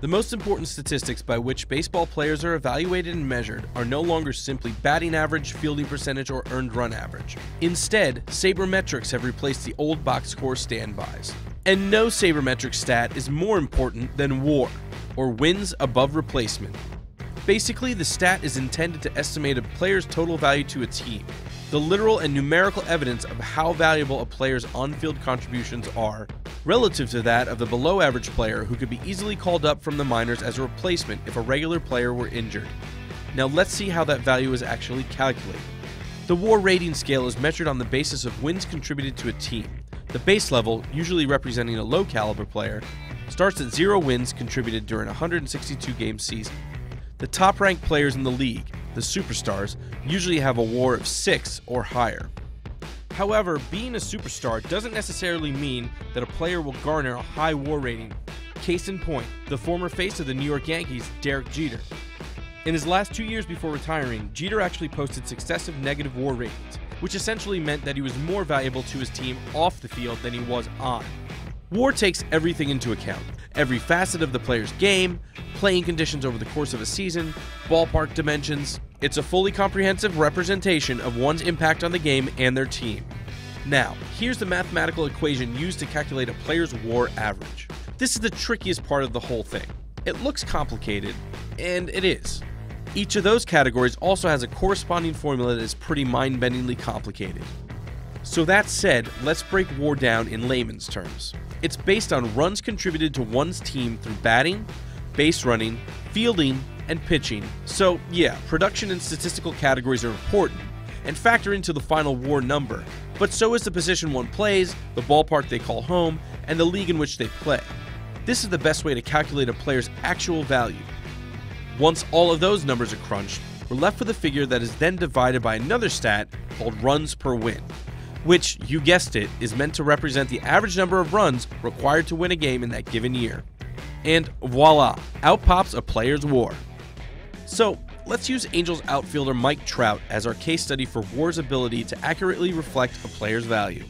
The most important statistics by which baseball players are evaluated and measured are no longer simply batting average, fielding percentage, or earned run average. Instead, sabermetrics have replaced the old box score standbys. And no sabermetric stat is more important than WAR, or wins above replacement. Basically, the stat is intended to estimate a player's total value to a team, the literal and numerical evidence of how valuable a player's on field contributions are relative to that of the below average player who could be easily called up from the minors as a replacement if a regular player were injured. Now let's see how that value is actually calculated. The WAR rating scale is measured on the basis of wins contributed to a team. The base level, usually representing a low caliber player, starts at zero wins contributed during a 162 game season. The top ranked players in the league, the superstars, usually have a WAR of 6 or higher. However, being a superstar doesn't necessarily mean that a player will garner a high WAR rating. Case in point, the former face of the New York Yankees, Derek Jeter. In his last two years before retiring, Jeter actually posted successive negative WAR ratings, which essentially meant that he was more valuable to his team off the field than he was on. WAR takes everything into account every facet of the player's game, playing conditions over the course of a season, ballpark dimensions. It's a fully comprehensive representation of one's impact on the game and their team. Now, here's the mathematical equation used to calculate a player's WAR average. This is the trickiest part of the whole thing. It looks complicated, and it is. Each of those categories also has a corresponding formula that is pretty mind bendingly complicated. So, that said, let's break WAR down in layman's terms. It's based on runs contributed to one's team through batting, base running, fielding, and pitching. So, yeah, production and statistical categories are important and factor into the final WAR number, but so is the position one plays, the ballpark they call home, and the league in which they play. This is the best way to calculate a player's actual value. Once all of those numbers are crunched, we're left with a figure that is then divided by another stat called runs per win, which, you guessed it, is meant to represent the average number of runs required to win a game in that given year. And voila, out pops a player's WAR. So, let's use Angels outfielder Mike Trout as our case study for WAR's ability to accurately reflect a player's value.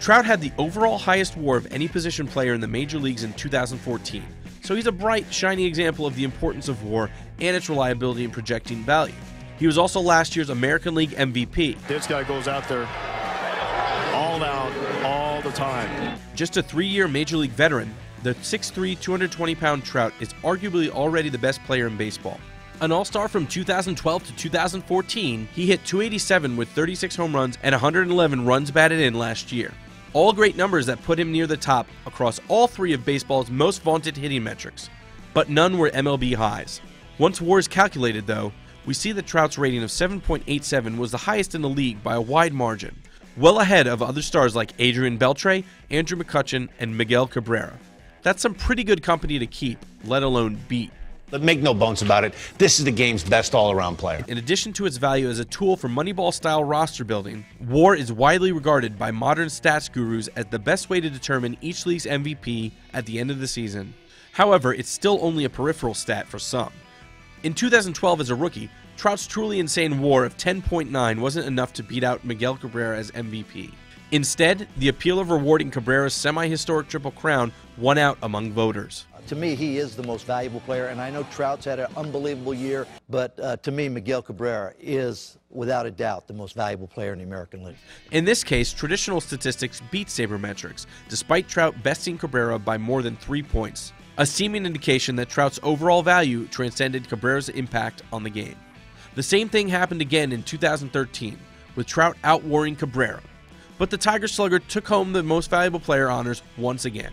Trout had the overall highest WAR of any position player in the major leagues in 2014, so he's a bright, shiny example of the importance of WAR and its reliability in projecting value. He was also last year's American League MVP. This guy goes out there all out all the time. Just a three year major league veteran, the 6'3, 220 pound Trout is arguably already the best player in baseball. An all star from 2012 to 2014, he hit 287 with 36 home runs and 111 runs batted in last year. All great numbers that put him near the top across all three of baseball's most vaunted hitting metrics, but none were MLB highs. Once WAR is calculated, though, we see that Trout's rating of 7.87 was the highest in the league by a wide margin, well ahead of other stars like Adrian Beltre, Andrew McCutchen, and Miguel Cabrera. That's some pretty good company to keep, let alone beat. But make no bones about it, this is the game's best all around player. In addition to its value as a tool for Moneyball style roster building, WAR is widely regarded by modern stats gurus as the best way to determine each league's MVP at the end of the season. However, it's still only a peripheral stat for some. In 2012, as a rookie, Trout's truly insane WAR of 10.9 wasn't enough to beat out Miguel Cabrera as MVP. Instead, the appeal of rewarding Cabrera's semi historic Triple Crown won out among voters. To me, he is the most valuable player, and I know Trout's had an unbelievable year, but uh, to me, Miguel Cabrera is, without a doubt, the most valuable player in the American League. In this case, traditional statistics beat sabermetrics, despite Trout besting Cabrera by more than three points, a seeming indication that Trout's overall value transcended Cabrera's impact on the game. The same thing happened again in 2013, with Trout outwarring Cabrera, but the Tiger Slugger took home the most valuable player honors once again.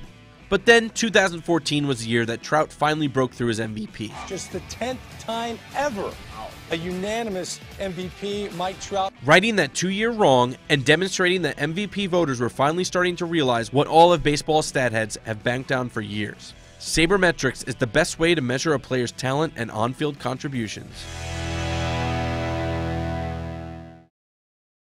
But then 2014 was the year that Trout finally broke through his MVP. Just the 10th time ever a unanimous MVP, Mike Trout. Righting that two year wrong and demonstrating that MVP voters were finally starting to realize what all of baseball's stat heads have banked on for years. Sabermetrics is the best way to measure a player's talent and on field contributions.